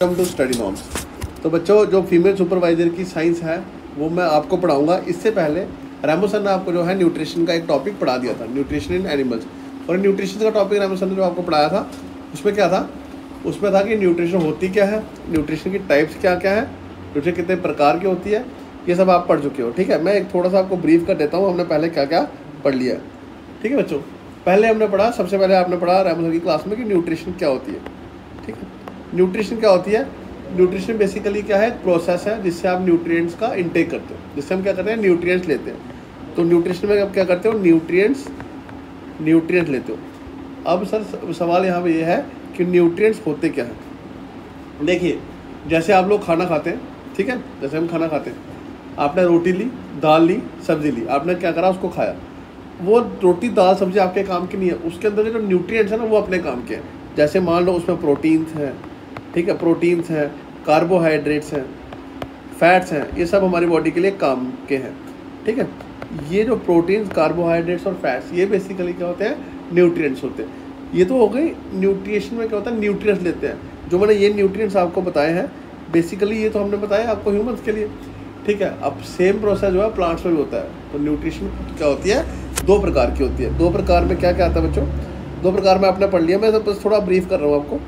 Come to study norms तो बच्चों, जो फीमेल सुपरवाइजर की साइंस है, वो मैं आपको पढ़ाऊँगा। इससे पहले रैमो सर ने आपको जो है न्यूट्रिशन का एक टॉपिक पढ़ा दिया था न्यूट्रिशन इन एनिमल्स और न्यूट्रिशन का टॉपिक रैमो सर ने जो आपको पढ़ाया था, उसमें क्या था? उसमें था कि न्यूट्रिशन होती क्या है? न्यूट्रिशन की टाइप्स क्या क्या है? न्यूट्रिशन कितने प्रकार की होती है? ये सब आप पढ़ चुके हो, ठीक है? मैं एक थोड़ा सा आपको ब्रीफ कर देता हूँ, हमने पहले क्या क्या पढ़ लिया ठीक है बच्चों? पहले हमने पढ़ा, सबसे पहले आपने पढ़ा रैमो सर की क्लास में कि न्यूट्रिशन क्या होती है। न्यूट्रिशन क्या होती है? न्यूट्रिशन बेसिकली क्या है? प्रोसेस है, जिससे आप न्यूट्रिएंट्स का इनटेक करते हो। जिससे हम क्या करते हैं? न्यूट्रिएंट्स लेते हैं। तो न्यूट्रिशन में आप क्या करते हो? न्यूट्रिएंट्स न्यूट्रिएंट्स लेते हो। अब सर, सवाल यहाँ पे ये है कि न्यूट्रिएंट्स होते क्या हैं? देखिए, जैसे आप लोग खाना खाते हैं, ठीक है? जैसे हम खाना खाते हैं। आपने रोटी ली, दाल ली, सब्ज़ी ली। आपने क्या करा? उसको खाया। वो रोटी, दाल, सब्ज़ी आपके काम की नहीं है। उसके अंदर जो न्यूट्रिएंट्स है ना, वो अपने काम के हैं। जैसे मान लो उसमें प्रोटीन्स हैं ठीक है, प्रोटीन्स हैं, कार्बोहाइड्रेट्स हैं, फैट्स हैं, ये सब हमारी बॉडी के लिए काम के हैं, ठीक है? ये जो प्रोटीन्स, कार्बोहाइड्रेट्स और फैट्स, ये बेसिकली क्या होते हैं? न्यूट्रिएंट्स होते हैं। ये तो हो गई न्यूट्रिशन में क्या होता है? न्यूट्रिएंट्स लेते हैं। जो मैंने ये न्यूट्रिएंट्स आपको बताए हैं बेसिकली ये तो हमने बताया आपको ह्यूमंस के लिए, ठीक है? अब सेम प्रोसेस जो है प्लांट्स में भी होता है। तो न्यूट्रिशन क्या होती है? दो प्रकार की होती है। दो प्रकार में क्या क्या आता है बच्चों? दो प्रकार में आपने पढ़ लिया। मैं बस थोड़ा ब्रीफ कर रहा हूँ आपको।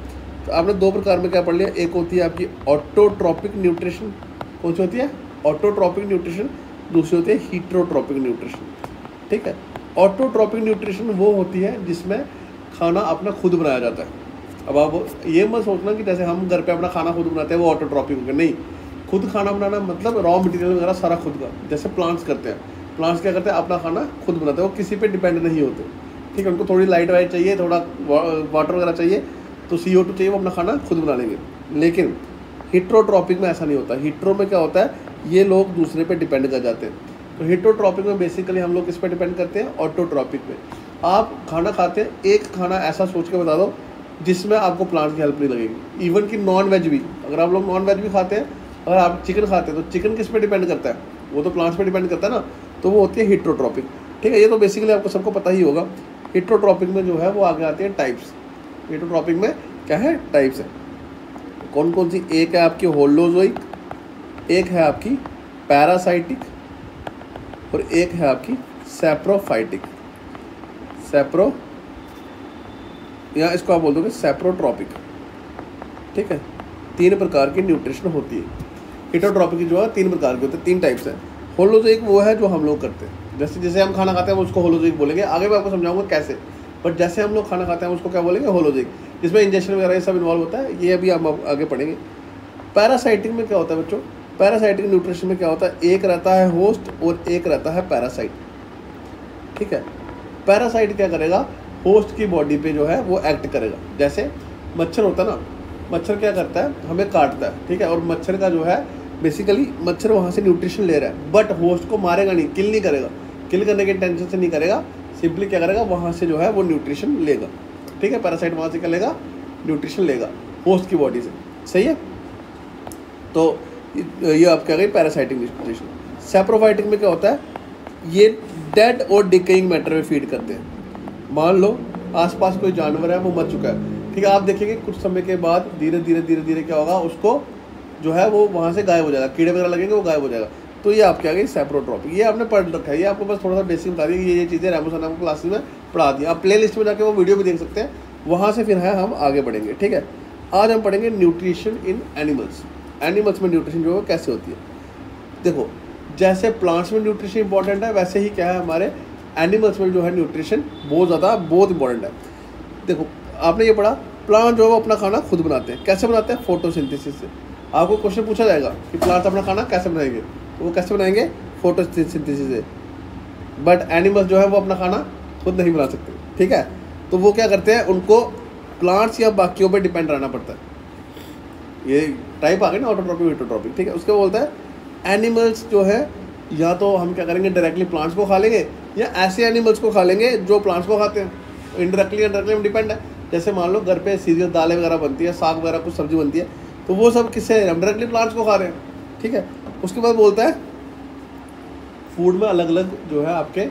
तो आपने दो प्रकार में क्या पढ़ लिया? एक होती है आपकी ऑटोट्रॉपिक न्यूट्रिशन कौन सी होती है? ऑटोट्रॉपिक न्यूट्रिशन दूसरी होती है हीट्रोट्रॉपिक न्यूट्रिशन ठीक है? ऑटोट्रॉपिक न्यूट्रिशन वो होती है जिसमें खाना अपना खुद बनाया जाता है। अब आप ये मत सोचना कि जैसे हम घर पे अपना खाना खुद बनाते हैं, वो ऑटोट्रॉपिक होगा नहीं, खुद खाना बनाना मतलब रॉ मटेरियल वगैरह सारा खुद का। जैसे प्लांट्स करते हैं। प्लांट्स क्या करते हैं? अपना खाना खुद बनाते हैं। वो किसी पे डिपेंड नहीं होते। ठीक है? उनको थोड़ी लाइट वाइट चाहिए, थोड़ा वाटर वगैरह चाहिए। तो सी ओ टू चाहिए वो अपना खाना खुद बना लेंगे। लेकिन हिट्रोट्रॉपिक में ऐसा नहीं होता। हिट्रो में क्या होता है, ये लोग दूसरे पे डिपेंड कर जाते हैं। तो हिट्रोट्रॉपिक में बेसिकली हम लोग किस पे डिपेंड करते हैं? ऑटोट्रॉपिक में आप खाना खाते हैं, एक खाना ऐसा सोच के बता दो, जिसमें आपको प्लांट की हेल्प नहीं लगेगी। इवन कि नॉन वेज भी। अगर आप लोग नॉन वेज भी खाते हैं, अगर आप चिकन खाते हैं तो चिकन किस पे डिपेंड करता है? वो तो प्लांट्स पे डिपेंड करता है ना। तो वो होती है हिट्रोट्रॉपिक। ठीक है, ये तो बेसिकली आपको सबको पता ही होगा। हिट्रोट्रॉपिक में जो है, वो आगे आते हैं टाइप्स हिट्रोट्रॉपिक में, क्या है टाइप्स है कौन कौन सी एक है आपकी होलोजोइक एक है आपकी पैरासाइटिक और एक है आपकी सेप्रोफाइटिक सेप्रो या इसको आप बोल दोगे सेप्रोट्रॉपिक ठीक है? तीन प्रकार की न्यूट्रिशन होती है। हिटोट्रॉपिक जो है, तीन प्रकार के होते हैं, तीन टाइप्स हैं। होलोजोइक वो है जो हम लोग करते हैं। जैसे जैसे हम खाना खाते हैं उसको होलोजोइक बोलेंगे। आगे मैं आपको समझाऊँगा कैसे। बट जैसे हम लोग खाना खाते हैं, उसको क्या बोलेंगे? होलोजोइक जिसमें इंजेक्शन वगैरह ये सब इन्वॉल्व होता है, ये अभी हम आगे पढ़ेंगे। पैरासाइटिक में क्या होता है बच्चों? पैरासाइटिक न्यूट्रिशन में क्या होता है? एक रहता है होस्ट और एक रहता है पैरासाइट ठीक है? पैरासाइट क्या करेगा? होस्ट की बॉडी पे जो है, वो एक्ट करेगा। जैसे मच्छर होता है ना, मच्छर क्या करता है? हमें काटता है। ठीक है? और मच्छर का जो है बेसिकली मच्छर वहाँ से न्यूट्रिशन ले रहा है। बट होस्ट को मारेगा नहीं किल नहीं करेगा। किल करने के टेंशन से नहीं करेगा। सिंपली क्या करेगा, वहाँ से जो है वो न्यूट्रिशन लेगा। ठीक है? पैरासाइट वहाँ से क्या लेगा? न्यूट्रिशन लेगा होस्ट की बॉडी से। सही है? तो ये आप क्या गई पैरासाइटिक न्यूट्रिशन सेप्रोफाइटिक में क्या होता है? ये डेड और डिकेइंग मैटर में फ़ीड करते हैं। मान लो, आसपास कोई जानवर है, वो मर चुका है। ठीक है? आप देखेंगे कुछ समय के बाद धीरे धीरे धीरे धीरे क्या होगा, उसको जो है वो वहाँ से गायब हो जाएगा। कीड़े वगैरह लगेंगे, वो गायब हो जाएगा। तो ये आपके आगे सेप्रोट्रॉपिक ये आपने पढ़ रखा है, ये आपको बस थोड़ा सा बेसिक बता दिया ये ये चीज़ें रैमो सर आपको क्लासेस में पढ़ा दिया आप प्ले लिस्ट में जाके वो वीडियो भी देख सकते हैं। वहाँ से फिर है, हम आगे बढ़ेंगे, ठीक है? आज हम पढ़ेंगे न्यूट्रिशन इन एनिमल्स एनिमल्स में न्यूट्रिशन जो है कैसे होती है? देखो, जैसे प्लांट्स में न्यूट्रिशन इंपॉर्टेंट है, वैसे ही क्या है हमारे एनिमल्स में जो है न्यूट्रिशन बहुत ज़्यादा, बहुत इंपॉर्टेंट है। देखो, आपने ये पढ़ा प्लांट जो है वो अपना खाना खुद बनाते हैं। कैसे बनाते हैं? फोटोसिंथेसिस से। आपको क्वेश्चन पूछा जाएगा कि प्लांट अपना खाना कैसे बनाएँगे? वो कैसे बनाएँगे? फोटोसिंथेसिस से। बट एनिमल्स जो है वो अपना खाना खुद नहीं बना सकते। ठीक है? तो वो क्या करते हैं? उनको प्लांट्स या बाकियों पे डिपेंड रहना पड़ता है। ये टाइप आ गए ना ऑटोट्रॉपिक वीटोट्रॉपिक ठीक है? उसके बोलता है एनिमल्स जो है, या तो हम क्या करेंगे? डायरेक्टली प्लांट्स को खा लेंगे, या ऐसे एनिमल्स को खा लेंगे जो प्लांट्स को खाते हैं। इनडायरेक्टली इनडायरेक्टली हम डिपेंड है। जैसे मान लो घर पे सीरियल दालें वगैरह बनती है, साग वगैरह कुछ सब्ज़ी बनती है तो वो सब किससे हम डायरेक्टली प्लांट्स को खा रहे हैं। ठीक है? उसके बाद बोलता है फ़ूड में अलग अलग जो है आपके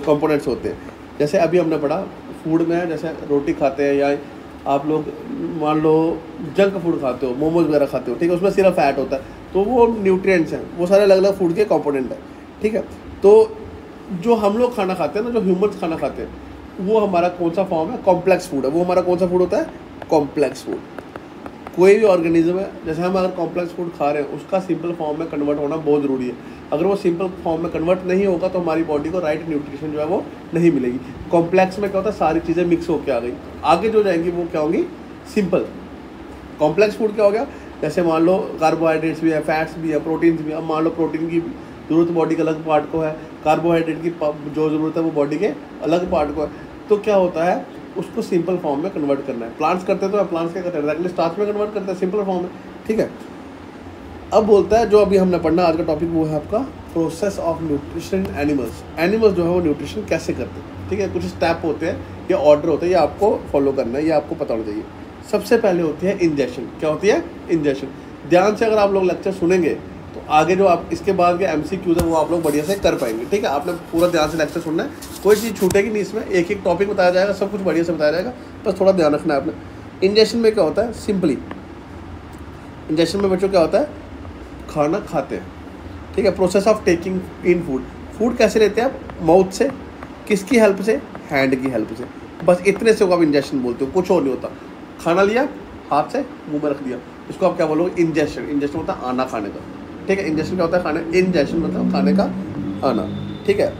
कंपोनेंट्स होते हैं। जैसे अभी हमने पढ़ा फ़ूड में जैसे रोटी खाते हैं या आप लोग, मान लो जंक फ़ूड खाते हो मोमोज वगैरह खाते हो, ठीक है, उसमें सिर्फ़ फैट होता है। तो वो न्यूट्रिएंट्स हैं, वो सारे अलग अलग फ़ूड के कंपोनेंट हैं, ठीक है। तो जो हम लोग खाना खाते हैं ना, जो ह्यूमन्स खाना खाते हैं, वो हमारा कौन सा फॉर्म है? कॉम्प्लेक्स फ़ूड है। वो हमारा कौन सा फ़ूड होता है? कॉम्प्लेक्स फ़ूड कोई भी ऑर्गेनिज्म है, जैसे हम अगर कॉम्प्लेक्स फ़ूड खा रहे हैं, उसका सिंपल फॉर्म में कन्वर्ट होना बहुत ज़रूरी है। अगर वो सिंपल फॉर्म में कन्वर्ट नहीं होगा तो हमारी बॉडी को राइट न्यूट्रिशन जो है वो नहीं मिलेगी। कॉम्प्लेक्स में क्या होता है, सारी चीज़ें मिक्स होकर आ गई। आगे जो जाएँगी, वो क्या होंगी? सिंपल कॉम्प्लेक्स फ़ूड क्या हो गया? जैसे मान लो कार्बोहाइड्रेट्स भी है फैट्स भी है प्रोटीन्स भी है। मान लो प्रोटीन की ज़रूरत बॉडी के अलग पार्ट को है। कार्बोहाइड्रेट की जो ज़रूरत है, वो बॉडी के अलग पार्ट को है। तो क्या होता है उसको सिंपल फॉर्म में कन्वर्ट करना है। प्लांट्स करते तो प्लांट्स क्या करते हैं? स्टार्च में कन्वर्ट करते हैं सिंपल फॉर्म में। ठीक है? अब बोलता है, जो अभी हमने पढ़ना, आज का टॉपिक वो है आपका process of nutrition animals animals जो है वो न्यूट्रिशन कैसे करते हैं? ठीक है? कुछ स्टेप होते हैं, या ऑर्डर होते हैं, ये आपको फॉलो करना है, ये आपको पता होना चाहिए। सबसे पहले होती है इंजेक्शन क्या होती है? इंजेक्शन ध्यान से अगर आप लोग लेक्चर सुनेंगे तो आगे जो आप, इसके बाद के एम सी क्यूज है, वो आप लोग बढ़िया से कर पाएँगे, ठीक है? आपने पूरा ध्यान से लेक्चर सुनना है। कोई चीज़ छूटेगी नहीं इसमें, एक एक टॉपिक बताया जाएगा, सब कुछ बढ़िया से बताया जाएगा, बस थोड़ा ध्यान रखना है आपने। इंजेक्शन में क्या होता है? सिंपली इंजेक्शन में बच्चों क्या होता है? खाना खाते हैं, ठीक है? Process of taking in food food कैसे लेते हैं आप? माउथ से, किसकी हेल्प से? हैंड की हेल्प से। बस इतने से आप इंजेक्शन बोलते हो, कुछ और नहीं होता। खाना लिया, हाथ से, मुँह में रख दिया। इसको आप क्या बोलोगे? इंजेक्शन इंजेक्शन होता है आना खाने का। ठीक है, इंजेक्शन क्या होता है खाने इंजेक्शन मतलब खाने का आना। ठीक है,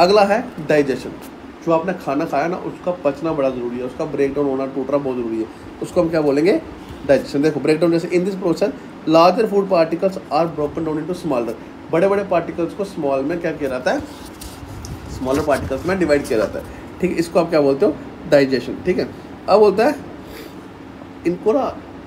अगला है डाइजेशन। जो आपने खाना खाया ना, उसका पचना बड़ा ज़रूरी है, उसका ब्रेक डाउन होना टूटना बहुत ज़रूरी है। उसको हम क्या बोलेंगे? डाइजेशन देखो ब्रेक डाउन जैसे in this process larger food particles are broken down into smaller बड़े बड़े पार्टिकल्स को स्मॉल में क्या किया जाता है? स्मॉलर पार्टिकल्स में डिवाइड किया जाता है। ठीक है इसको आप क्या बोलते हो? डाइजेशन ठीक है, अब बोलता है, इनको ना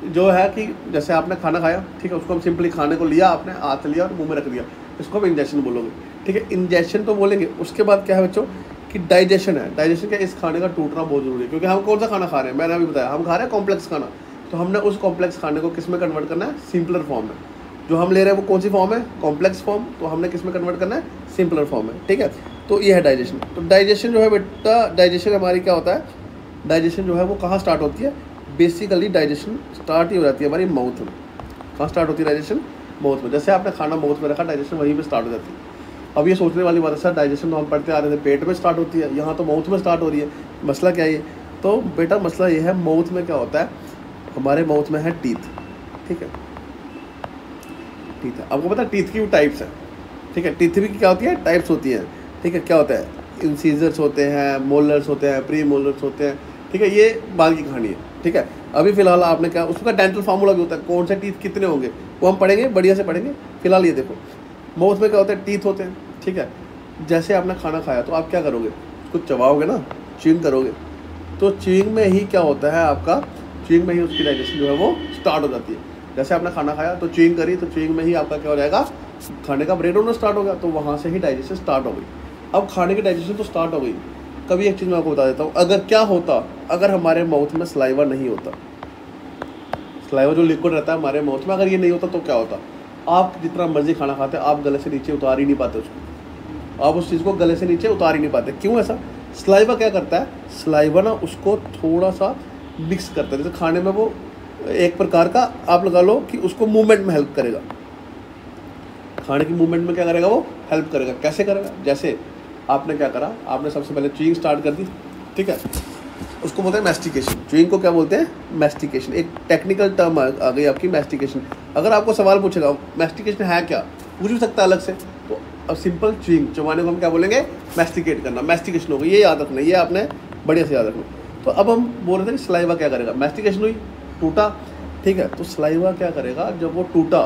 जो है कि जैसे आपने खाना खाया, ठीक है, उसको हम सिंपली खाने को लिया, आपने हाथ लिया और मुँह में रख दिया। इसको हम इंजेक्शन बोलोगे, ठीक है? इंजेक्शन तो बोलेंगे, उसके बाद क्या है बच्चों कि डाइजेशन है। डाइजेशन क्या इस खाने का टूटना बहुत ज़रूरी है, क्योंकि हम कौन सा खाना खा रहे हैं? मैंने अभी बताया, हम खा रहे हैं कॉम्प्लेक्स खाना। तो हमने उस कॉम्प्लेक्स खाने को किसमें कन्वर्ट करना है? सिंपलर फॉर्म में। जो हम ले रहे हैं वो कौन सी फॉर्म है? कॉम्प्लेक्स फॉर्म तो हमने किसमें कन्वर्ट करना है? सिंपलर फॉर्म में, ठीक है? तो ये है डाइजेशन तो डाइजेशन जो है बेटा डाइजेशन हमारी क्या होता है? डाइजेशन जो है वो कहाँ स्टार्ट होती है? बेसिकली डाइजेशन स्टार्ट ही हो जाती है हमारी माउथ में। कहाँ स्टार्ट होती है डाइजेशन माउथ में। जैसे आपने खाना माउथ में रखा डाइजेशन वहीं पर स्टार्ट हो जाती है। अब ये सोचने वाली बात है, सर डाइजेशन तो हम पढ़ते आ रहे थे, पेट में स्टार्ट होती है, यहाँ तो माउथ में स्टार्ट हो रही है। मसला क्या है तो बेटा, मसला ये है माउथ में क्या होता है? हमारे माउथ में है टीथ ठीक है? टीथ है। आपको पता है टीथ की टाइप्स है, ठीक है? टीथ भी क्या होती है? टाइप्स होती हैं, ठीक है? क्या होता है? इंसीजर्स होते हैं मोलर्स होते हैं प्री मोलर्स होते हैं, ठीक है? ये बाल की कहानी है। ठीक है? अभी फ़िलहाल आपने क्या, उसका डेंटल फार्मूला भी होता है। कौन से टीथ कितने होंगे, वो हम पढ़ेंगे, बढ़िया से पढ़ेंगे। फ़िलहाल ये देखो माउथ में क्या होता है टीथ होते हैं, ठीक है? जैसे आपने खाना खाया तो आप क्या करोगे? कुछ चबाओगे ना? चीन करोगे। तो चीन में ही क्या होता है आपका, चीन में ही उसकी डाइजेशन जो है वो स्टार्ट हो जाती है। जैसे आपने खाना खाया तो चीन करी तो चीन में ही आपका क्या हो जाएगा, खाने का ब्रेड होना स्टार्ट हो गया तो वहाँ से ही डाइजेशन स्टार्ट हो गई। अब खाने की डाइजेशन तो स्टार्ट हो गई। कभी एक चीज़ मैं आपको बता देता हूँ, अगर क्या होता, अगर हमारे माउथ में सलाइवा नहीं होता सलाइवा जो लिक्विड रहता है हमारे माउथ में, अगर ये नहीं होता तो क्या होता? आप जितना मर्ज़ी खाना खाते, आप गले से नीचे उतार ही नहीं पाते उसको। आप उस चीज़ को गले से नीचे उतार ही नहीं पाते। क्यों ऐसा? सलाइवा क्या करता है? सलाइवा ना उसको थोड़ा सा मिक्स करता है। जैसे खाने में वो एक प्रकार का आप लगा लो कि उसको मूवमेंट में हेल्प करेगा। खाने की मूवमेंट में क्या करेगा वो? हेल्प करेगा। कैसे करेगा? जैसे आपने क्या करा? आपने सबसे पहले चुइंग स्टार्ट कर दी, ठीक है? उसको बोलते हैं मैस्टिकेशन चुइंग को क्या बोलते हैं? मैस्टिकेशन एक टेक्निकल टर्म आ गई आपकी मैस्टिकेशन अगर आपको सवाल पूछेगा मैस्टिकेशन है क्या? पूछ भी सकता है अलग से। तो अब सिंपल चुइंग चबाने को हम क्या बोलेंगे? मैस्टिकेट करना। मैस्टिकेशन होगा ये याद रखना, ये आपने बढ़िया से याद रखना। तो अब हम बोल रहे थे कि सलाइवा क्या करेगा? मैस्टिकेशन हुई, टूटा, ठीक है? तो सलाइवा क्या करेगा? जब वो टूटा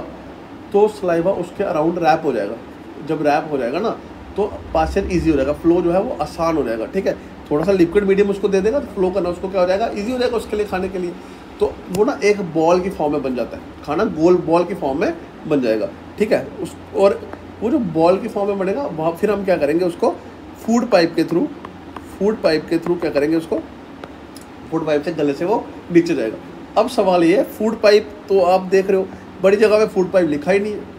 तो सलाइवा उसके अराउंड रैप हो जाएगा। जब रैप हो जाएगा ना तो पाचन ईजी हो जाएगा फ्लो जो है वो आसान हो जाएगा, ठीक है? थोड़ा सा लिक्विड मीडियम उसको दे देगा तो फ्लो करना उसको क्या हो जाएगा ईजी हो जाएगा उसके लिए, खाने के लिए। तो वो ना एक बॉल की फॉर्म में बन जाता है। खाना गोल बॉल की फॉर्म में बन जाएगा, ठीक है? उस, और वो जो बॉल की फॉर्म में बनेगा, वहाँ फिर हम क्या करेंगे उसको फ़ूड पाइप के थ्रू फ़ूड पाइप के थ्रू क्या करेंगे उसको? फ़ूड पाइप से गले से वो नीचे जाएगा। अब सवाल ये है फ़ूड पाइप तो आप देख रहे हो, बड़ी जगह पे फ़ूड पाइप लिखा ही नहीं है।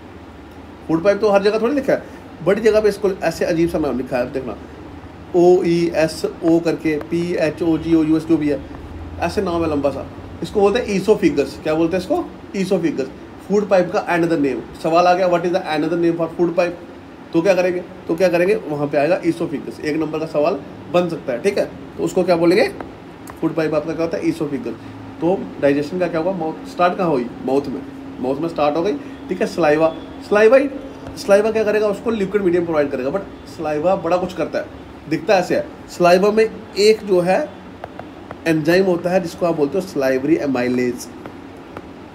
फ़ूड पाइप तो हर जगह थोड़ी लिखा है। बड़ी जगह पे इसको ऐसे अजीब सा नाम लिखा है, देखना। ओ ई एस ओ करके P H O G O U S जो भी है, ऐसे नाम है लंबा सा। इसको बोलते हैं ईसो फिगर्स क्या बोलते हैं इसको? ईसो फिगर्स फ़ूड पाइप का एंड एनदर नेम सवाल आ गया what is the another name for food pipe तो क्या करेंगे? तो क्या करेंगे? वहाँ पे आएगा ईसोफिगस एक नंबर का सवाल बन सकता है, ठीक है? तो उसको क्या बोलेंगे? फ़ूड पाइप आपका क्या होता है? ईसोफिगस तो डाइजेशन का क्या होगा? माउथ स्टार्ट कहाँ हुई? माउथ में। माउथ में स्टार्ट हो गई, ठीक है? स्लाइवा स्लाइवा स्लाइवा क्या करेगा? उसको लिक्विड मीडियम प्रोवाइड करेगा। बट स्लाइवा बड़ा कुछ करता है। दिखता ऐसे है। स्लाइवा में एक जो है एंजाइम होता है, जिसको आप बोलते हो स्लाइवरी एमाइलेज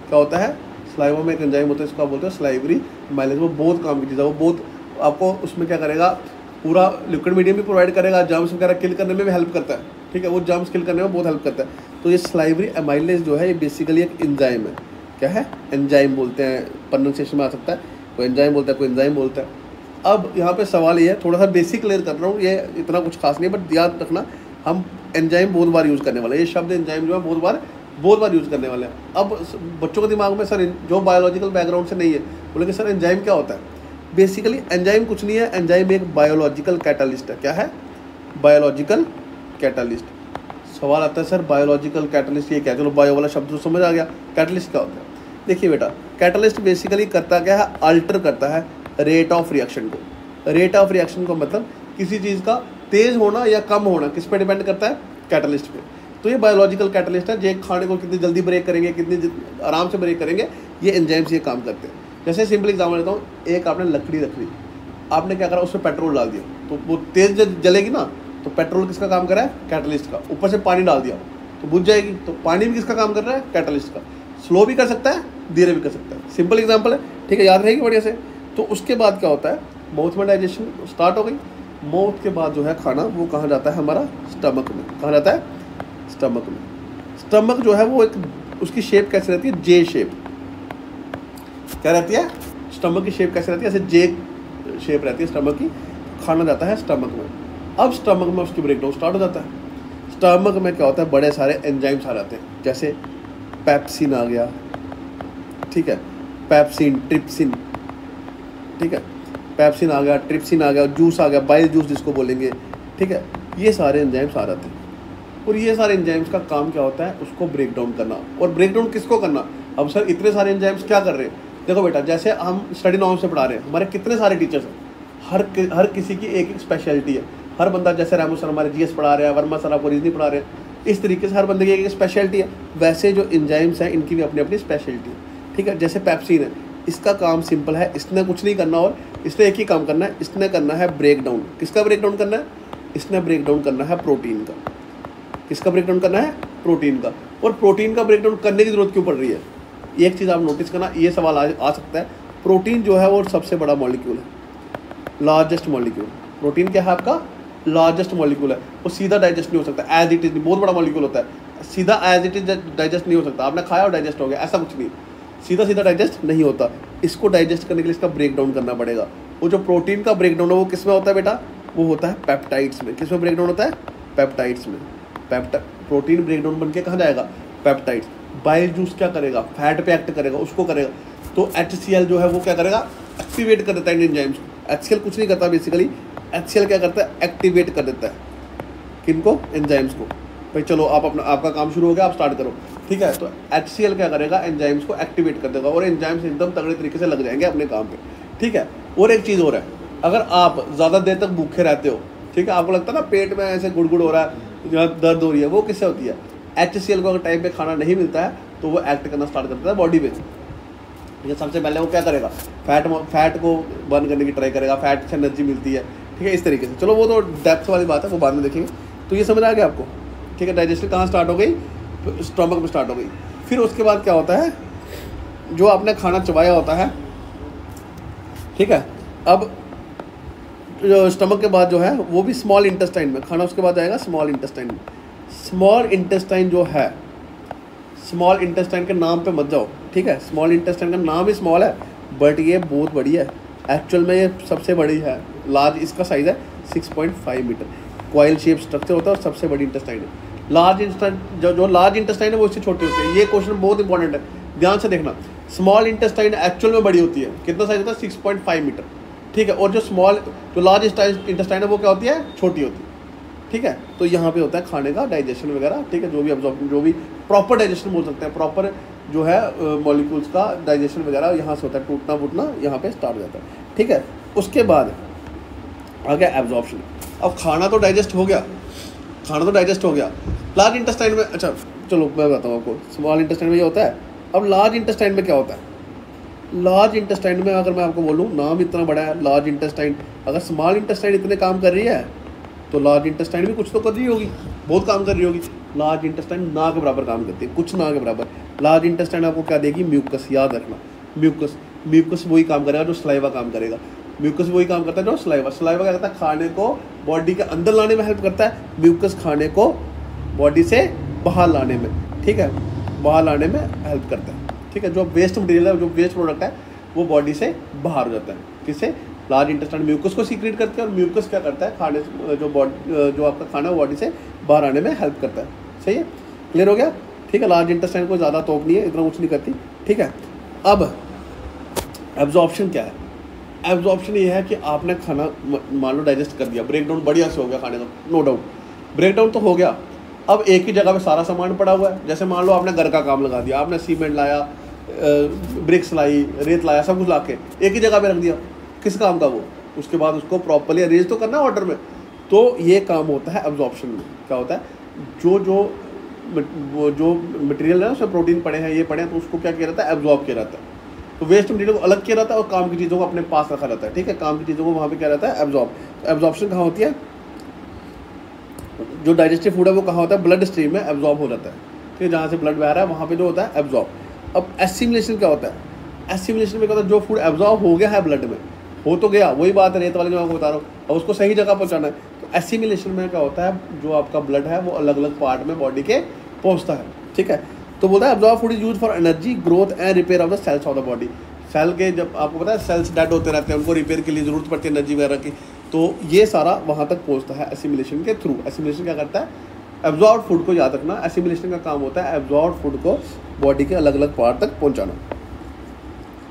क्या होता है? स्लाइवा में एक एंजाइम होता है, जिसको आप बोलते हो स्लाइवरी एमाइलेज वो बहुत काम की चीज़ है। वो बहुत आपको उसमें क्या करेगा? पूरा लिक्विड मीडियम भी प्रोवाइड करेगा। जर्म्स वगैरह किल करने में भी हेल्प करता है। ठीक है? वो जर्म्स किल करने में बहुत हेल्प करता है। तो ये स्लाइवरी एमाइलेज जो है, ये बेसिकली एक एंजाइम है। क्या है? एंजाइम बोलते हैं। प्रोनाउंसिएशन में आ सकता है। कोई एंजाइम बोलता है, कोई एंजाइम बोलता है। अब यहाँ पे सवाल ये है थोड़ा सा बेसिक क्लियर कर रहा हूँ, ये इतना कुछ खास नहीं है बट याद रखना, हम एंजाइम बहुत बार यूज़ करने वाले हैं। ये शब्द एंजाइम जो है, बहुत बार बहुत बार यूज़ करने वाले हैं। अब बच्चों के दिमाग में सर जो बायोलॉजिकल बैकग्राउंड से नहीं है, बोले कि सर एंजाइम क्या होता है? बेसिकली एंजाइम कुछ नहीं है एंजाइम एक बायोलॉजिकल कैटालिस्ट है। क्या है? बायोलॉजिकल कैटालिस्ट सवाल आता है, सर बायोलॉजिकल कैटलिस्ट ये क्या चलो बायो वाला शब्द तो समझ आ गया। कैटलिस्ट क्या होता है? देखिए बेटा कैटलिस्ट बेसिकली करता क्या है? अल्टर करता है रेट ऑफ़ रिएक्शन को। रेट ऑफ़ रिएक्शन को मतलब किसी चीज़ का तेज़ होना या कम होना, किस पे डिपेंड करता है? कैटलिस्ट पे। तो ये बायोलॉजिकल कैटलिस्ट है, जो खाने को कितनी जल्दी ब्रेक करेंगे, कितनी आराम से ब्रेक करेंगे, ये एंजाइम्स ये काम करते हैं। जैसे सिंपल एग्ज़ाम्पल लेता हूँ, एक आपने लकड़ी रख ली। आपने क्या करा उसमें पेट्रोल डाल दिया। तो वो तेज़ जलेगी ना तो पेट्रोल किसका काम कर रहा है? कैटलिस्ट का। ऊपर से पानी डाल दिया। तो बुझ जाएगी। तो पानी भी किसका काम कर रहा है? कैटलिस्ट का। स्लो भी कर सकता है धीरे भी कर सकता है। सिंपल एग्ज़ाम्पल है, ठीक है, याद रहेगी बढ़िया से। तो उसके बाद क्या होता है? माउथ में डाइजेशन स्टार्ट हो गई। माउथ के बाद जो है खाना, वो कहाँ जाता है हमारा स्टमक में। कहाँ जाता है स्टमक में। स्टमक जो है वो एक, उसकी शेप कैसे रहती है? जे शेप क्या रहती है? स्टमक की शेप कैसे रहती है? ऐसे जे शेप रहती है स्टमक की, खाना जाता है स्टमक में। अब स्टमक में उसकी ब्रेकडाउन स्टार्ट हो जाता है। स्टमक में क्या होता है? बड़े सारे एंजाइम्स आ जाते हैं। जैसे पैप्सिन आ गया ठीक है? पैप्सिन ट्रिप्सिन ठीक है? पैप्सिन आ गया ट्रिप्सिन आ गया जूस आ गया बाइल जूस जिसको बोलेंगे, ठीक है? ये सारे एंजाइम्स आ जाते हैं और ये सारे एंजाइम्स का काम क्या होता है? उसको ब्रेक डाउन करना। और ब्रेक डाउन किसको करना? अब सर इतने सारे एंजाइम्स क्या कर रहे हैं? देखो बेटा, जैसे हम स्टडी नॉर्म से पढ़ा रहे हैं, हमारे कितने सारे टीचर्स हैं? हर हर किसी की एक एक स्पेशलिटी है। हर बंदा, जैसे रामू सर हमारे जीएस पढ़ा रहे हैं, वर्मा सर आपको रीजनिंग पढ़ा रहे हैं, इस तरीके से हर बंदे की एक स्पेशलिटी है। वैसे जो इंजाइम्स हैं, इनकी भी अपनी अपनी स्पेशलिटी है। ठीक है जैसे पैप्सिन है इसका काम सिंपल है इसने कुछ नहीं करना और इसने एक ही काम करना है इसने करना है ब्रेक डाउन किसका ब्रेक डाउन करना है? इसने ब्रेक डाउन करना है प्रोटीन का। किसका ब्रेक डाउन करना है? प्रोटीन का। और प्रोटीन का ब्रेक डाउन करने की ज़रूरत क्यों पड़ रही है? एक चीज़ आप नोटिस करना ये सवाल आ, आ सकता है। प्रोटीन जो है वो सबसे बड़ा मॉलिक्यूल है। लार्जेस्ट मॉलिक्यूल प्रोटीन क्या है आपका? लार्जेस्ट मॉलिक्यूल है। वो सीधा डाइजेस्ट नहीं हो सकता एज इट इज़ बहुत बड़ा मॉलिक्यूल होता है। सीधा एज इट इज़ डाइजेस्ट नहीं हो सकता। आपने खाया और डाइजेस्ट हो गया ऐसा कुछ नहीं। सीधा सीधा डाइजेस्ट नहीं होता। इसको डाइजेस्ट करने के लिए इसका ब्रेक डाउन करना पड़ेगा। वो जो प्रोटीन का ब्रेक डाउन है, वो किसमें होता है बेटा? वो होता है पेप्टाइड्स में। किसमें ब्रेक डाउन होता है? पेप्टाइड्स में। पेप्टा प्रोटीन ब्रेक डाउन बन के कहाँ जाएगा? पेप्टाइड्स बाइल जूस क्या करेगा? फैट पे एक्ट करेगा, उसको करेगा। तो एचसीएल जो है, वो क्या करेगा? एक्टिवेट कर देता है एंजाइम्स को। एच कुछ नहीं करता बेसिकली एचसीएल क्या करता है? एक्टिवेट कर देता है। किनको एंजाइम्स को। भाई चलो, आप अपना आपका काम शुरू हो गया, आप स्टार्ट करो। ठीक है? तो एचसीएल क्या करेगा? एंजाइम्स को एक्टिवेट कर देगा और एंजाइम्स एकदम तगड़े तरीके से लग जाएँगे अपने काम पे। ठीक है? और एक चीज़ और है, अगर आप ज़्यादा देर तक भूखे रहते हो, ठीक है? आपको लगता है ना पेट में ऐसे गुड़गुड़ हो रहा है दर्द हो रही है, वो किससे होती है? एचसीएल को अगर टाइम पे खाना नहीं मिलता है तो वो एक्ट करना स्टार्ट करता है बॉडी में ठीक सबसे पहले वो क्या करेगा? फैट फैट को बर्न करने की ट्राई करेगा फैट से एनर्जी मिलती है। ठीक है? इस तरीके से। चलो, वो तो डेप्थ वाली बात है, वो बाद में देखेंगे। तो ये समझ आ गया आपको? ठीक है? डाइजेशन कहाँ स्टार्ट हो गई? स्टमक में स्टार्ट हो गई। फिर उसके बाद क्या होता है? जो आपने खाना चबाया होता है, ठीक है? अब जो स्टमक के बाद जो है, वो भी स्मॉल इंटेस्टाइन में। खाना उसके बाद आएगा स्मॉल इंटेस्टाइन में। स्मॉल इंटेस्टाइन जो है स्मॉल इंटेस्टाइन के नाम पे मत जाओ, ठीक है? स्मॉल इंटेस्टाइन का नाम ही स्मॉल है बट ये बहुत बड़ी है। एक्चुअल में ये सबसे बड़ी है। लार्ज इसका साइज़ है 6.5 मीटर क्वाइल शेप स्ट्रक्चर होता है और सबसे बड़ी इंटेस्टाइन है। लार्ज इंटेस्टाइन जो जो लार्ज इंटेस्टाइन है, वो इससे छोटी होती है। ये क्वेश्चन बहुत इंपॉर्टेंट है। ध्यान से देखना। स्मॉल इंटेस्टाइन एक्चुअल में बड़ी होती है। कितना साइज़ होता है? सिक्स पॉइंट फाइव मीटर ठीक है? और जो स्मॉल जो लार्ज इंटेस्टाइन है, वो क्या होती है? छोटी होती है। ठीक है? तो यहाँ पे होता है खाने का डाइजेशन वगैरह। ठीक है? जो भी अब्जॉर्ब जो भी प्रॉपर डाइजेशन बोल सकते हैं। प्रॉपर जो है मॉलिक्यूल्स का डाइजेशन वगैरह यहाँ से होता है। टूटना, फूटना यहाँ पे स्टार्ट हो जाता है। ठीक है? उसके बाद आ गया एब्जॉर्प्शन अब खाना तो डाइजेस्ट हो गया। खाना तो डाइजेस्ट हो गया। लार्ज इंटेस्टाइन में अच्छा चलो, मैं बताऊँ आपको। स्मॉल इंटेस्टाइन में ये होता है। अब लार्ज इंटेस्टाइन में क्या होता है? लार्ज इंटेस्टाइन में अगर मैं आपको बोलूँ, नाम इतना बड़ा है लार्ज इंटेस्टाइन अगर स्मॉल इंटेस्टाइन इतने काम कर रही है तो लार्ज इंटेस्टाइन भी कुछ तो कर रही होगी। बहुत काम कर रही होगी। लार्ज इंटेस्टाइन ना के बराबर काम करती है। कुछ ना के बराबर। लार्ज इंटेस्टाइन आपको क्या देगी? म्यूकस याद रखना। म्यूकस म्यूकस वही काम करेगा जो स्लाइवा काम करेगा। म्यूकस वही काम करता है जो स्लाइवा स्लाइवा क्या करता है? खाने को बॉडी के अंदर लाने में हेल्प करता है। म्यूकस खाने को बॉडी से बाहर लाने में, ठीक है? बाहर लाने में हेल्प करता है, ठीक है? जो वेस्ट मटेरियल है, जो वेस्ट प्रोडक्ट है, वो बॉडी से बाहर हो जाता है। किससे लार्ज इंटेस्टाइन म्यूकस को सीक्रेट करते हैं और म्यूकस क्या करता है? खाने जो बॉडी जो आपका खाना है बॉडी से बाहर आने में हेल्प करता है। सही है? क्लियर हो गया? ठीक है लार्ज इंटेस्टाइन को ज़्यादा तोप नहीं है, इतना कुछ नहीं करती, ठीक है? अब एब्जॉर्प्शन क्या है? एब्जॉर्प्शन ये है कि आपने खाना मान लो डाइजेस्ट कर दिया ब्रेक डाउन बढ़िया से हो गया खाने का नो डाउट ब्रेक डाउन तो हो गया। अब एक ही जगह पे सारा सामान पड़ा हुआ है। जैसे मान लो आपने घर का काम लगा दिया, आपने सीमेंट लाया ब्रिक्स लाई, रेत लाया, सब कुछ ला के एक ही जगह पे रख दिया। किस काम का वो? उसके बाद उसको प्रॉपरली अरेंज तो करना ऑर्डर में। तो ये काम होता है एब्जॉर्प्शन में। क्या होता है? जो जो वो जो मटेरियल है उसमें प्रोटीन पड़े हैं, ये पड़े हैं तो उसको क्या किया जाता है? एब्जॉर्ब किया जाता है। तो वेस्ट मटेरियल को अलग किया रहता है और काम की चीज़ों को अपने पास रखा रहता है। ठीक है? काम की चीज़ों को वहाँ पे क्या रहता है? एब्जॉर्ब तो एब्जॉर्प्शन कहाँ होती है? जो डाइजेस्टिव फ़ूड है वो कहाँ होता है? ब्लड स्ट्रीम में एब्जॉर्ब हो जाता है। ठीक है? जहाँ से ब्लड बह रहा है, वहाँ पर जो होता है एब्जॉर्ब अब एसिमुलेशन क्या होता है? एसिमुलेशन में क्या होता है? जो फ़ूड एब्जॉर्ब हो गया है ब्लड में, हो तो गया, वही बात है, रेत वाले जो आपको बता रहा हूँ। और उसको सही जगह पहुँचाना है। तो एसिमुलेशन में क्या होता है? जो आपका ब्लड है, वो अलग अलग पार्ट में बॉडी के पहुँचता है। ठीक है? तो बोलता है absorb food is use for energy growth and repair of the cells of the body cell के जब आपको पता है सेल्स डेड होते रहते हैं, उनको रिपेयर के लिए ज़रूरत पड़ती है एनर्जी वगैरह की तो ये सारा वहाँ तक पहुँचता है एसिमुलेशन के थ्रू एसिमिलेशन क्या करता है? एब्जॉर्ब फ़ूड को याद रखना. एसिमुलेशन का काम होता है एब्जॉर्ब फ़ूड को बॉडी के अलग अलग पार्ट तक पहुँचाना।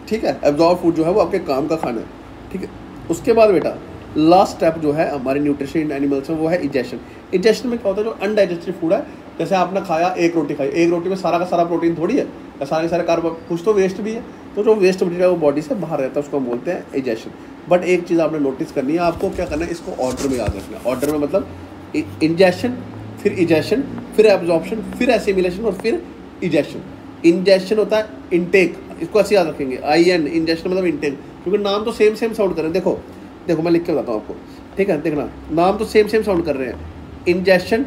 ठीक है? एब्जॉर्ब फ़ूड जो है वो आपके काम का खाना है। ठीक है? उसके बाद बेटा लास्ट स्टेप जो है हमारे न्यूट्रिशन एनिमल्स में वो है इजेशन इजेशन में क्या होता है? जो अनडाइजेस्टेड फ़ूड है जैसे आपने खाया, एक रोटी खाई। एक रोटी में सारा का सारा प्रोटीन थोड़ी है, या सारे सारे कार्ब, कुछ तो वेस्ट भी है। तो जो वेस्ट मटीरियल वो बॉडी से बाहर रहता है, उसको हम बोलते हैं इजेशन बट एक चीज़ आपने नोटिस करनी है, आपको क्या करना है, इसको ऑर्डर में याद रखना है। ऑर्डर में मतलब इंजेशन फिर इजेशन फिर एब्जॉर्प्शन फिर एसिमिलेशन और फिर इजेशन इंजेशन होता है इनटेक इसको ऐसे याद रखेंगे। आई एन इंजेशन मतलब इनटेक क्योंकि नाम तो सेम सेम साउंड कर रहे हैं। देखो देखो, मैं लिख के बताता हूँ आपको। ठीक है, देखना। नाम तो सेम सेम साउंड कर रहे हैं। इंजेशन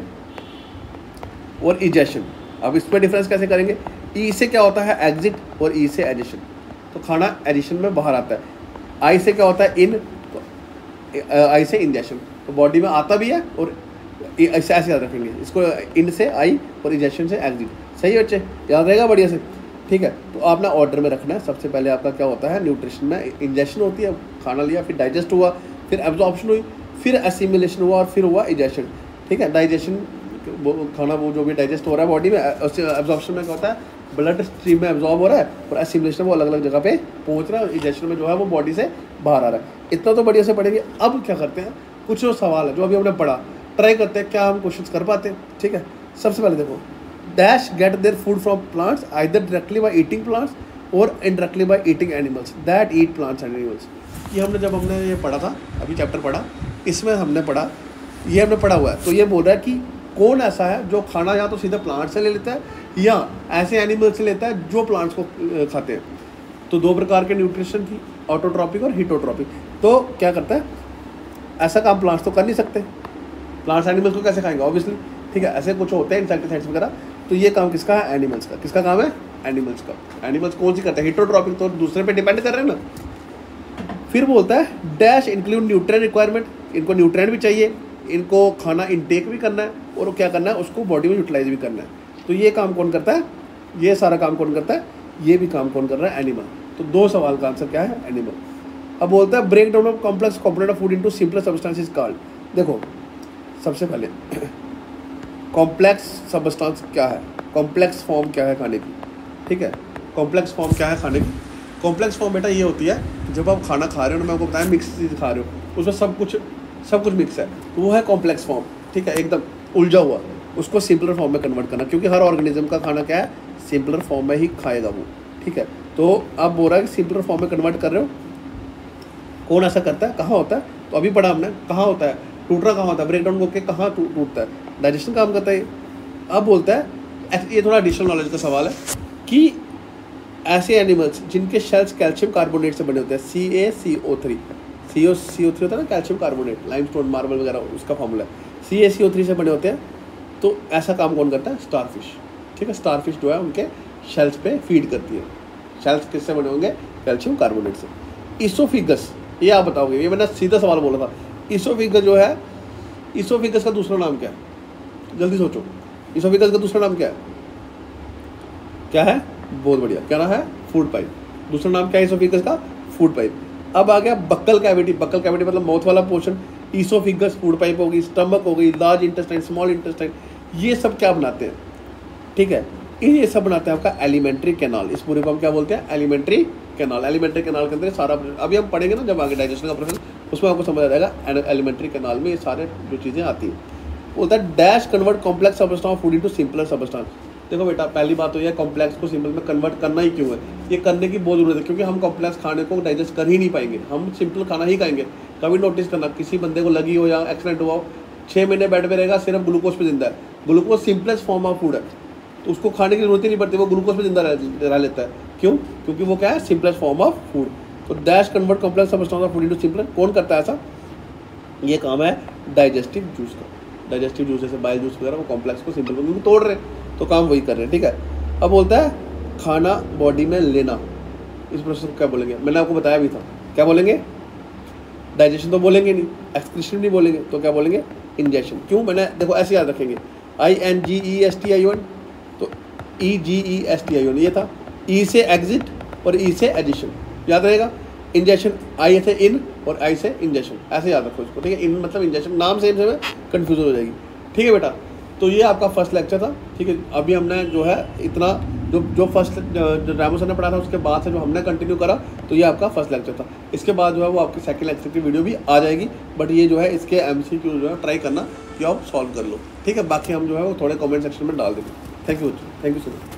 और इजेशन अब इसमें डिफरेंस कैसे करेंगे? ई से क्या होता है? एग्जिट और ई से एडिशन तो खाना एडिशन में बाहर आता है। आई से क्या होता है? इन तो आई से इंजेशन तो बॉडी में आता भी है और ऐसे ऐसे याद रखेंगे। इसको इन से आई और इंजेशन से एग्जिट सही बच्चे? याद रहेगा बढ़िया से? ठीक है तो आपने ऑर्डर में रखना है। सबसे पहले आपका क्या होता है? न्यूट्रिशन में इंजेक्शन होती है। खाना लिया, फिर डाइजेस्ट हुआ, फिर एब्जॉर्प्शन हुई, फिर एसिमिलेशन हुआ और फिर हुआ इजेशन ठीक है? डाइजेशन वो खाना, वो जो भी डाइजेस्ट हो रहा है बॉडी में एब्जॉर्प्शन में क्या होता है? ब्लड स्ट्रीम में एब्जॉर्ब हो रहा है और एसिमुलेशन वो अलग अलग जगह पे पहुँच रहा है इजेशन में जो है वो बॉडी से बाहर आ रहा है। इतना तो बढ़िया से पढ़ेंगे। अब क्या करते हैं? कुछ जो सवाल है जो अभी हमने पढ़ा। ट्राई करते हैं क्या हम क्वेश्चन कर पाते हैं। ठीक है? सबसे पहले देखो। Dash get their food from plants either directly by eating plants और indirectly by eating animals that eat plants and animals ये हमने जब हमने ये पढ़ा था, अभी चैप्टर पढ़ा, इसमें हमने पढ़ा, ये हमने पढ़ा हुआ है। तो ये बोल रहा है कि कौन ऐसा है जो खाना या तो सीधे प्लांट से ले लेता है या ऐसे एनिमल से लेता है जो प्लांट्स को खाते हैं? तो दो प्रकार के न्यूट्रिशन थी ऑटोट्रॉपिक और हीटोट्रॉपिक तो क्या करता है? ऐसा काम प्लांट्स तो कर नहीं सकते। प्लांट्स एनिमल्स को कैसे खाएँगे? ऑब्वियसली ठीक है, ऐसे कुछ होते हैं इंसेक्टिसाइड्स वगैरह। तो ये काम किसका है? एनिमल्स का। किसका काम है? एनिमल्स का। एनिमल्स कौन सी करते हैं? हीटोट्रॉपिक तो दूसरे पे डिपेंड कर रहे हैं ना? फिर बोलता है डैश इंक्लूड न्यूट्रिएंट रिक्वायरमेंट इनको न्यूट्रिएंट भी चाहिए। इनको खाना इनटेक भी करना है और क्या करना है, उसको बॉडी में यूटिलाइज भी करना है। तो ये काम कौन करता है? ये सारा काम कौन करता है? ये भी काम कौन कर रहा है? एनिमल तो दो सवाल का आंसर क्या है? एनिमल अब बोलता है break down of complex component of food into simple substance called देखो, सबसे पहले कॉम्प्लेक्स सब्सटेंस क्या है? कॉम्प्लेक्स फॉर्म क्या है खाने की? ठीक है? कॉम्प्लेक्स फॉर्म क्या है खाने की? कॉम्प्लेक्स फॉर्म बेटा ये होती है, जब आप खाना खा रहे हो, ना मैं आपको बताया मिक्स चीज़ खा रहे हो, उसमें सब कुछ सब कुछ मिक्स है। तो वो है कॉम्प्लेक्स फॉर्म ठीक है? एकदम उलझा हुआ। उसको सिंपलर फॉर्म में कन्वर्ट करना, क्योंकि हर ऑर्गेनिज्म का खाना क्या है? सिंपलर फॉर्म में ही खाएगा वो, ठीक है? तो अब बोल रहा है कि सिंपलर फॉर्म में कन्वर्ट कर रहे हो। कौन ऐसा करता है? कहाँ होता है? तो अभी पढ़ा हमने, कहाँ होता है? टूटना कहाँ होता है? ब्रेक डाउन होकर कहाँ टूटता है? डाइजेशन काम करता है अब बोलता है ये थोड़ा एडिशनल नॉलेज का सवाल है कि ऐसे एनिमल्स जिनके शेल्स कैल्शियम कार्बोनेट से बने होते हैं सी ए सी ओ थ्री सी ओ सी ओ थ्री होता है ना calcium carbonate lime stone marble वगैरह, उसका फॉर्मूला सी ए सी ओ थ्री से बने होते हैं तो ऐसा काम कौन करता है? स्टार फ़िश ठीक है स्टार फ़िश जो है, उनके शेल्स पे फ़ीड करती है। शेल्स किससे बने होंगे? कैल्शियम कार्बोनेट से। इसोफिगस ये आप बताओगे, ये मैंने सीधा सवाल बोला था। इसोफिगस जो है इसोफिगस का दूसरा नाम क्या है? जल्दी सोचो। इसोफिगस का दूसरा नाम क्या है? क्या है? बहुत बढ़िया। क्या नाम है? फ़ूड पाइप दूसरा नाम क्या है इसोफिगस का? फ़ूड पाइप अब आ गया बक्कल कैविटी बक्कल कैविटी मतलब माउथ वाला पोर्शन ईसोफिगस फ़ूड पाइप होगी स्टमक हो गई लार्ज इंटेस्टाइन स्मॉल इंटेस्टाइन ये सब क्या बनाते हैं? ठीक है? ये सब बनाते हैं आपका एलिमेंट्री कैनाल इस पूरे को हम क्या बोलते हैं? एलिमेंट्री कैनाल एलिमेंट्री कैनाल के अंदर सारा अभी हम पढ़ेंगे ना जब आगे डाइजेशन का प्रोसेस उसमें आपको समझ आ जाएगा एलिमेंट्री कैनाल में ये सारे जो चीज़ें आती हैं। बोलता है dash convert complex substance food into simpler substance देखो बेटा पहली बात तो यह कॉम्प्लेक्स को सिंपल में कन्वर्ट करना ही क्यों है? ये करने की बहुत ज़रूरत है क्योंकि हम कॉम्प्लेक्स खाने को डाइजेस्ट कर ही नहीं पाएँगे। हम सिंपल खाना ही खाएँगे। कभी नोटिस करना किसी बंदे को लगी हो या एक्सीडेंट हुआ हो छः महीने बेड पे रहेगा सिर्फ़ ग्लूकोज पे ज़िंदा है। Glucose simplest form of food है। तो उसको खाने की ज़रूरत ही नहीं पड़ती वो ग्लूकोज पे ज़िंदा रह, लेता है। क्यों? क्योंकि वो क्या है सिंपलेस्ट फॉर्म ऑफ़ फ़ूड तो dash convert complex of food into simple कौन करता है ऐसा? ये काम है डाइजेस्टिव जूस का। डाइजेस्टिव जूस जैसे बाइल जूस वगैरह वो कॉम्प्लेक्स को सिंपल तोड़ रहे तो काम वही कर रहे हैं, ठीक है? अब बोलता है, खाना बॉडी में लेना। इस प्रोसेस को क्या बोलेंगे? मैंने आपको बताया भी था। क्या बोलेंगे? डाइजेशन तो बोलेंगे नहीं एक्सक्रीशन नहीं बोलेंगे। तो क्या बोलेंगे? इंजेक्शन क्यों? मैंने, देखो, ऐसे याद रखेंगे। I N G E S T I one तो E G E S T I one ये था। ई e से एग्जिट और ई e से एडिशन याद रहेगा? इंजेक्शन आई से इन और आई से इंजेक्शन ऐसे याद रखो इसको, ठीक है? इन मतलब इंजेक्शन नाम सेम से है कन्फ्यूज़न हो जाएगी। ठीक है बेटा? तो ये आपका फ़र्स्ट लेक्चर था, ठीक है? अभी हमने जो है इतना, जो जो फ़र्स्ट रैमो सर ने पढ़ा था, उसके बाद से जो हमने कंटिन्यू करा तो ये आपका फ़र्स्ट लेक्चर था। इसके बाद जो है वो आपकी सेकंड लेक्चर की वीडियो भी आ जाएगी बट ये जो है इसके एमसीक्यू जो है ट्राई करना कि आप सॉल्व कर लो, ठीक है? बाकी हम जो है वो थोड़े कॉमेंट सेक्शन में डाल देंगे। Thank you thank you so much